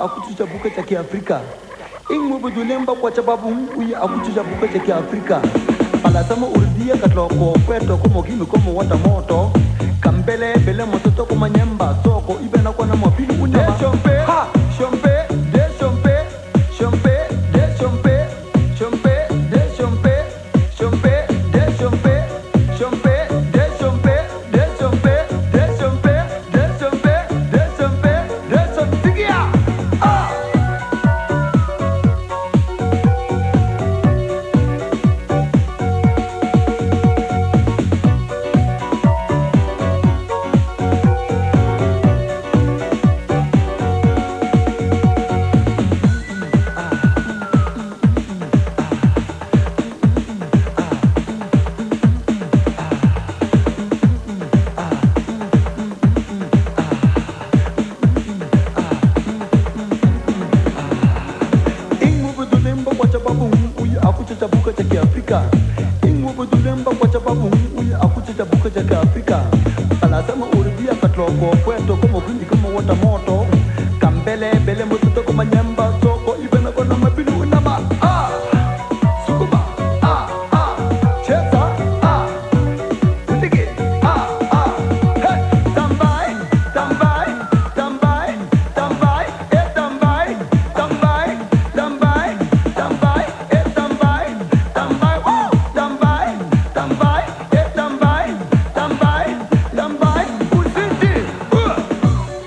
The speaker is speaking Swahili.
akutuchabuka cha Kiafrika. Ingmubu dulemba kwa sababu uya akutuchabuka cha Kiafrika. Palasama urdia katloko kweto kumo kimi kumo wata moto. Kambele bele mototo kumanyemba soko soko ibena kwa na mapili unama. Kwa sababu uya akuchachabuka cha Kiafrika. Ingmubudulemba kwa sababu uya akuchachabuka cha Kiafrika. anasema urudia katloko kweto